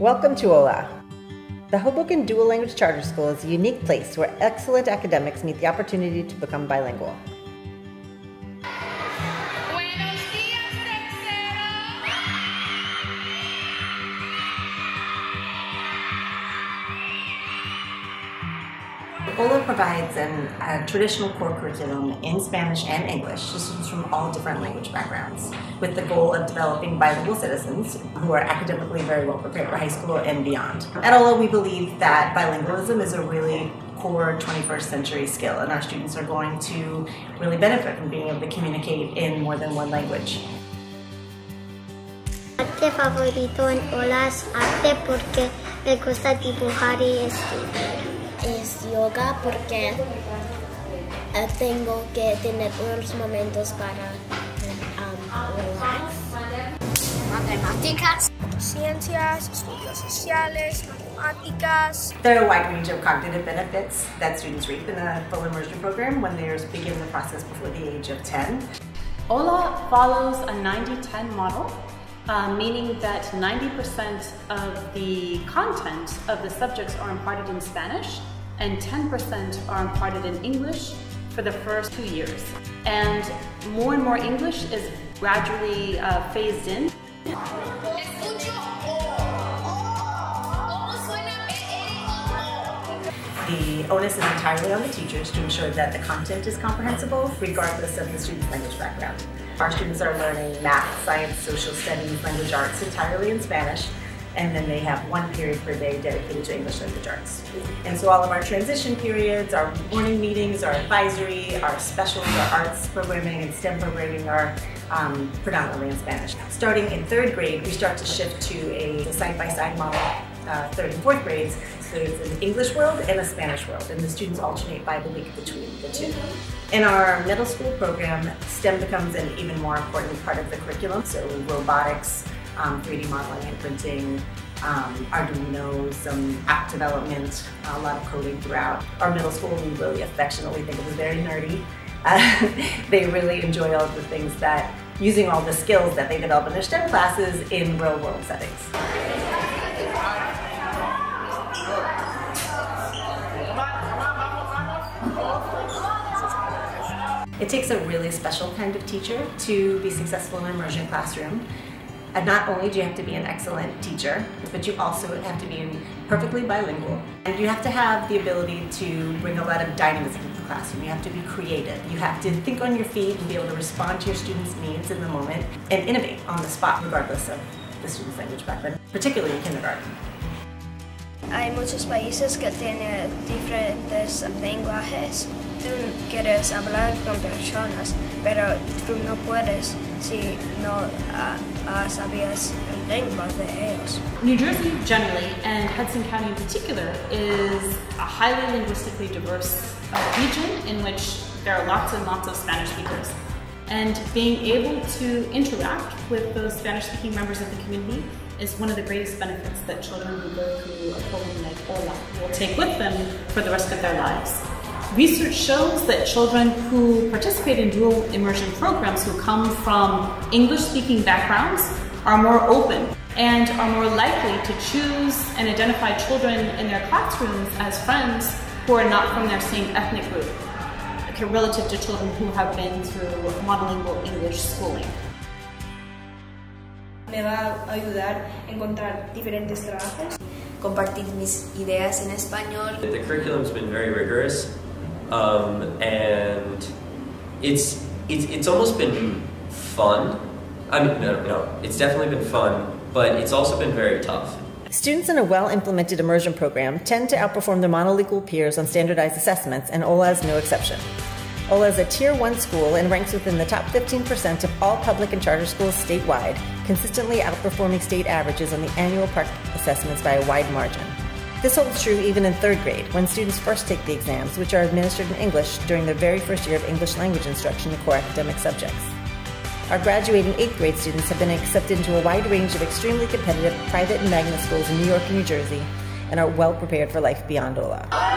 Welcome to HoLa. The Hoboken Dual Language Charter School is a unique place where excellent academics meet the opportunity to become bilingual. HoLa provides an, a traditional core curriculum in Spanish and English to students from all different language backgrounds, with the goal of developing bilingual citizens who are academically very well prepared for high school and beyond. At HoLa, we believe that bilingualism is a really core 21st century skill, and our students are going to really benefit from being able to communicate in more than one language. Arte favorito en HoLa es arte porque me gusta dibujar y escribir es yoga porque eh, tengo que tener unos momentos para um, relax. Matemáticas, ciencias, estudios sociales, matemáticas. There are a wide range of cognitive benefits that students reap in a full immersion program when they begin the process before the age of 10. HoLa follows a 90-10 model uh, meaning that 90% of the content of the subjects are imparted in Spanish and 10% are imparted in English for the first two years. And more and more English is gradually uh, phased in. The onus is entirely on the teachers to ensure that the content is comprehensible regardless of the student's language background. Our students are learning math, science, social studies, language arts entirely in Spanish, and then they have one period per day dedicated to English language arts. And so all of our transition periods, our morning meetings, our advisory, our specials, our arts programming and STEM programming are um, predominantly in Spanish. Starting in third grade, we start to shift to a side-by-side -side model, uh, third and fourth grades, so it's an English world and a Spanish world, and the students alternate by the week between the two. In our middle school program, STEM becomes an even more important part of the curriculum, so robotics, um, 3D modeling and printing, um, Arduino, some app development, a lot of coding throughout. Our middle school, we really affectionately think it was very nerdy. Uh, they really enjoy all the things that, using all the skills that they develop in their STEM classes in real world settings. It takes a really special kind of teacher to be successful in an immersion classroom. And not only do you have to be an excellent teacher, but you also have to be perfectly bilingual. And you have to have the ability to bring a lot of dynamism to the classroom. You have to be creative. You have to think on your feet and be able to respond to your students' needs in the moment and innovate on the spot regardless of the student's language background, particularly in kindergarten. Hay muchos países que tienen diferentes lenguajes. Tú quieres hablar con personas, pero tú no puedes si no uh, sabías el lengua de ellos. New Jersey generally, and Hudson County in particular, is a highly linguistically diverse uh, region in which there are lots and lots of Spanish speakers. And being able to interact with those Spanish-speaking members of the community is one of the greatest benefits that children who go through a program like HoLa will take with them for the rest of their lives. Research shows that children who participate in dual immersion programs who come from English-speaking backgrounds are more open and are more likely to choose and identify children in their classrooms as friends who are not from their same ethnic group, relative to children who have been through monolingual English schooling. Me va a ayudar a encontrar diferentes trabajos. Compartir mis ideas en español. The curriculum's been very rigorous, um, and it's, it's it's almost been fun. I mean, no, no, it's definitely been fun, but it's also been very tough. Students in a well implemented immersion program tend to outperform their monolingual peers on standardized assessments, and HoLa is no exception. HoLa is a Tier 1 school and ranks within the top 15% of all public and charter schools statewide, consistently outperforming state averages on the annual PARCC assessments by a wide margin. This holds true even in third grade, when students first take the exams, which are administered in English during their very first year of English language instruction in core academic subjects. Our graduating 8th grade students have been accepted into a wide range of extremely competitive private and magnet schools in New York and New Jersey and are well prepared for life beyond HoLa.